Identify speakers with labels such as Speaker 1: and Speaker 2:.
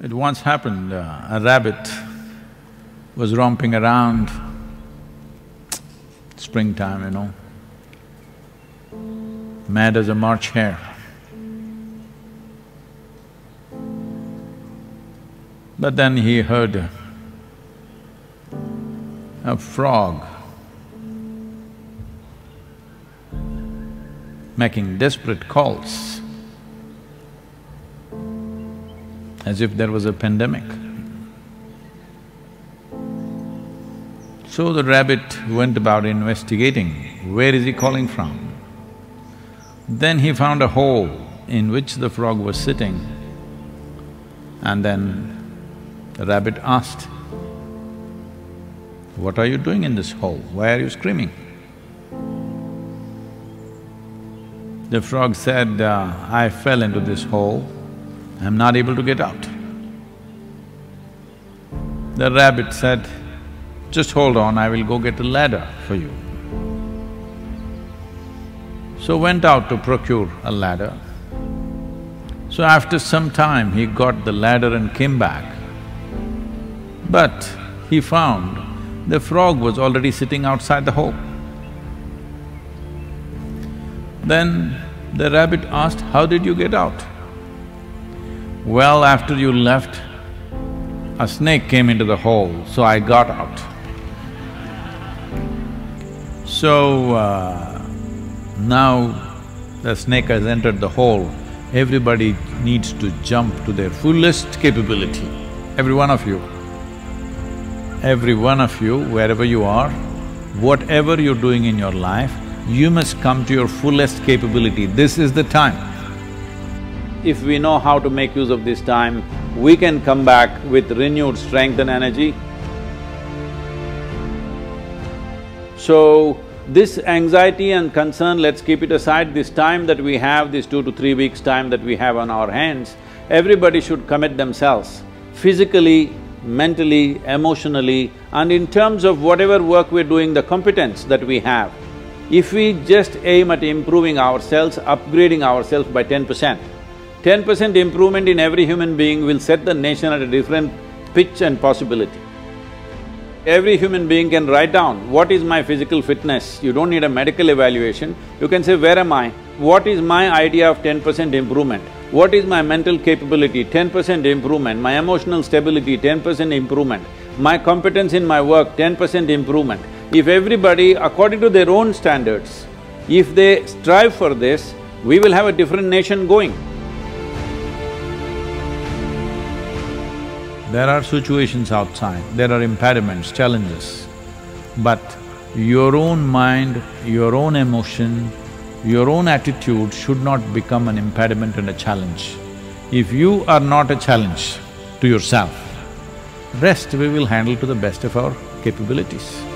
Speaker 1: It once happened, uh, a rabbit was romping around, springtime, you know, mad as a March hare. But then he heard a frog making desperate calls as if there was a pandemic. So the rabbit went about investigating, where is he calling from? Then he found a hole in which the frog was sitting and then the rabbit asked, what are you doing in this hole? Why are you screaming? The frog said, uh, I fell into this hole, I'm not able to get out. The rabbit said, just hold on, I will go get a ladder for you. So went out to procure a ladder. So after some time, he got the ladder and came back. But he found the frog was already sitting outside the hole. Then the rabbit asked, how did you get out? Well, after you left, a snake came into the hole, so I got out. So, uh, now the snake has entered the hole, everybody needs to jump to their fullest capability, every one of you every one of you, wherever you are, whatever you're doing in your life, you must come to your fullest capability. This is the time. If we know how to make use of this time, we can come back with renewed strength and energy. So, this anxiety and concern, let's keep it aside, this time that we have, this two to three weeks time that we have on our hands, everybody should commit themselves physically, mentally, emotionally, and in terms of whatever work we're doing, the competence that we have, if we just aim at improving ourselves, upgrading ourselves by ten percent, ten percent improvement in every human being will set the nation at a different pitch and possibility. Every human being can write down, what is my physical fitness? You don't need a medical evaluation. You can say, where am I? What is my idea of ten percent improvement? What is my mental capability? Ten percent improvement, my emotional stability, ten percent improvement, my competence in my work, ten percent improvement. If everybody, according to their own standards, if they strive for this, we will have a different nation going. There are situations outside, there are impediments, challenges, but your own mind, your own emotion, your own attitude should not become an impediment and a challenge. If you are not a challenge to yourself, rest we will handle to the best of our capabilities.